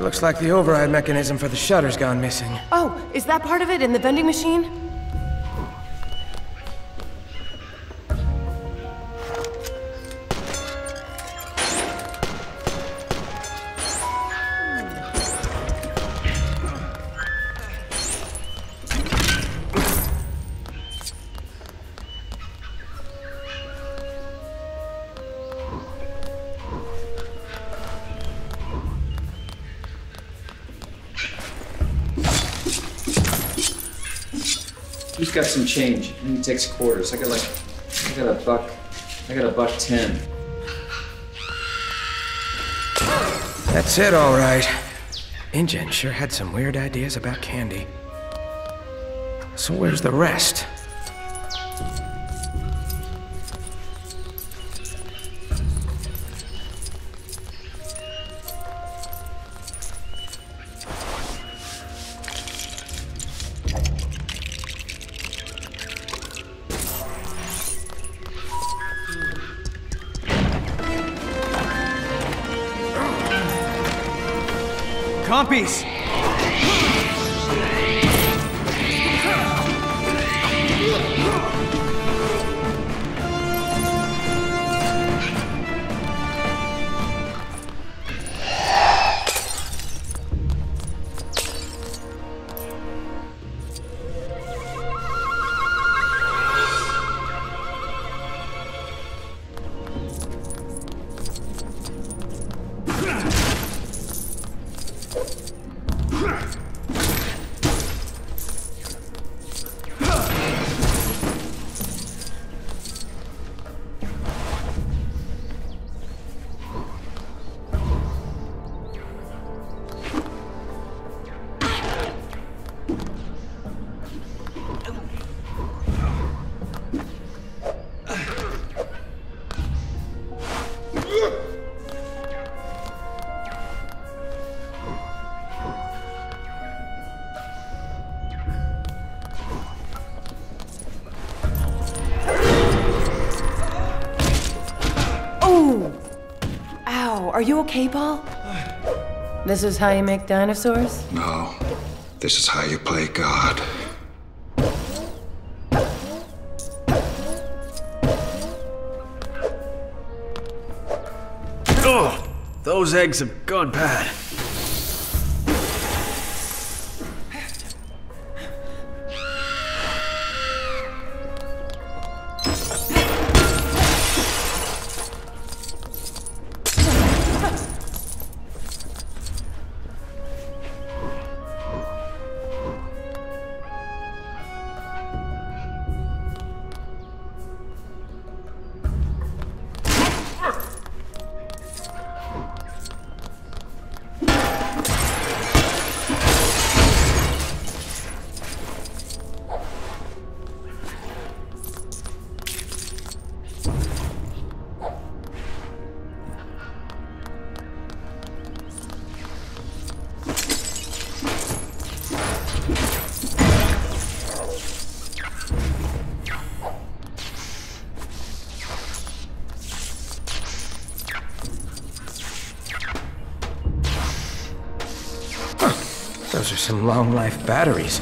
Looks like the override mechanism for the shutter's gone missing. Oh, is that part of it in the vending machine? Who's got some change? And he takes quarters. I got like, I got a buck, I got a buck ten. That's it, all right. InGen sure had some weird ideas about candy. So where's the rest? Compies! Are you okay, Paul? This is how you make dinosaurs? No. This is how you play God. Ugh! Those eggs have gone bad. Some long life batteries.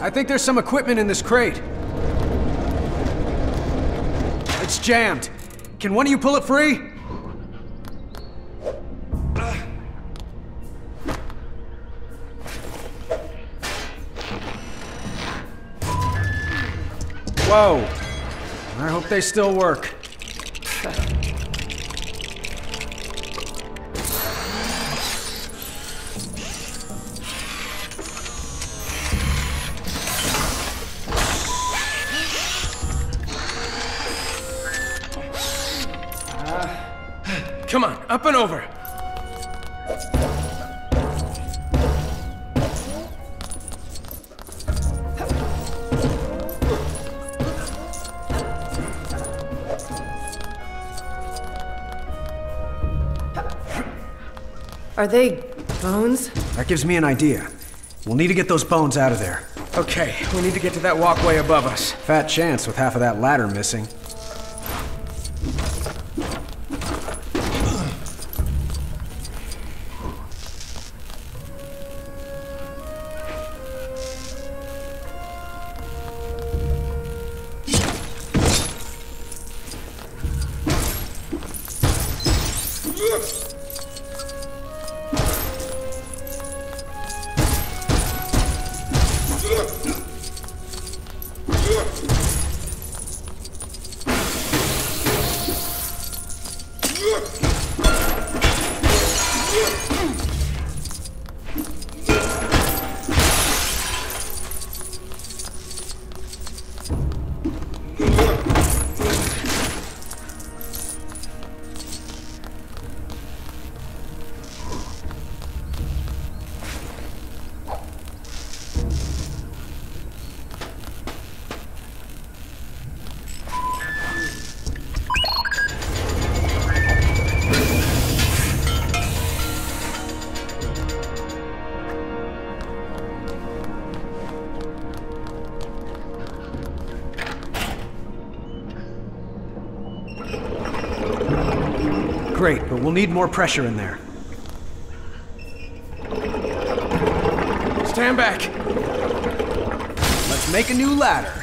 I think there's some equipment in this crate. It's jammed. Can one of you pull it free? Whoa. I hope they still work. Come on, up and over. Are they bones? That gives me an idea. We'll need to get those bones out of there. Okay, we need to get to that walkway above us. Fat chance with half of that ladder missing. Great, but we'll need more pressure in there. Stand back. Let's make a new ladder.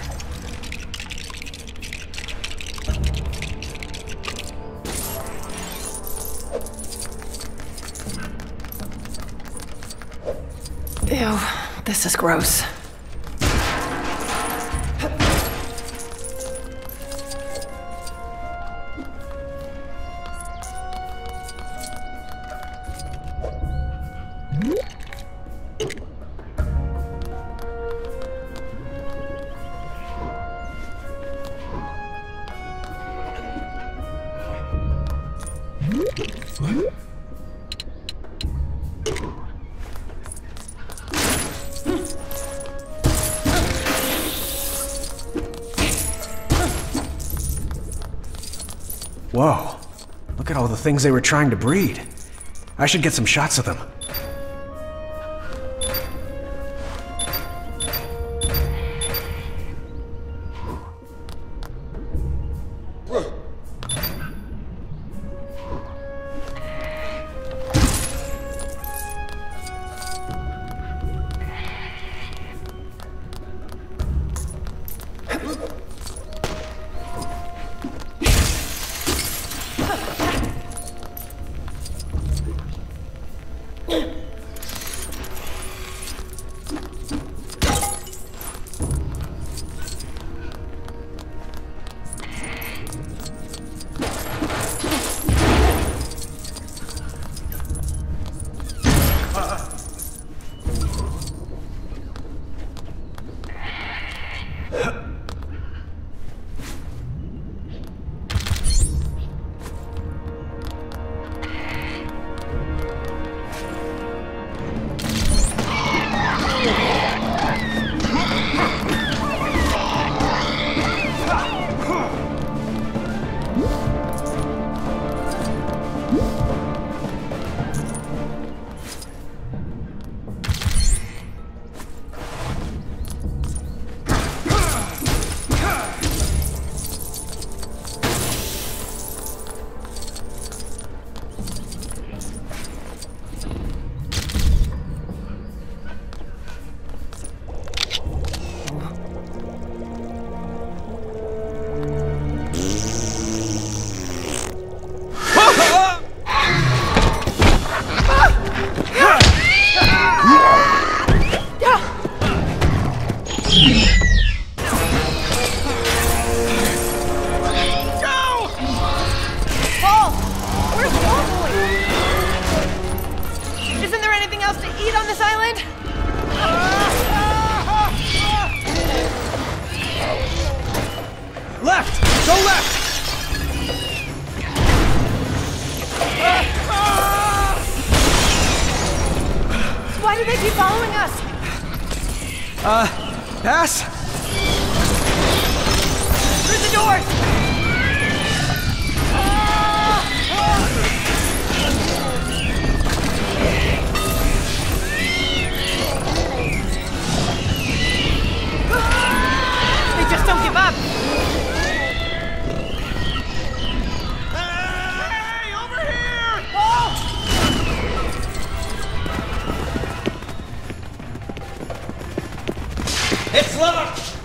Ew, this is gross. Look at all the things they were trying to breed. I should get some shots of them. Why do they keep following us? Uh, pass! Through the doors! It's locked!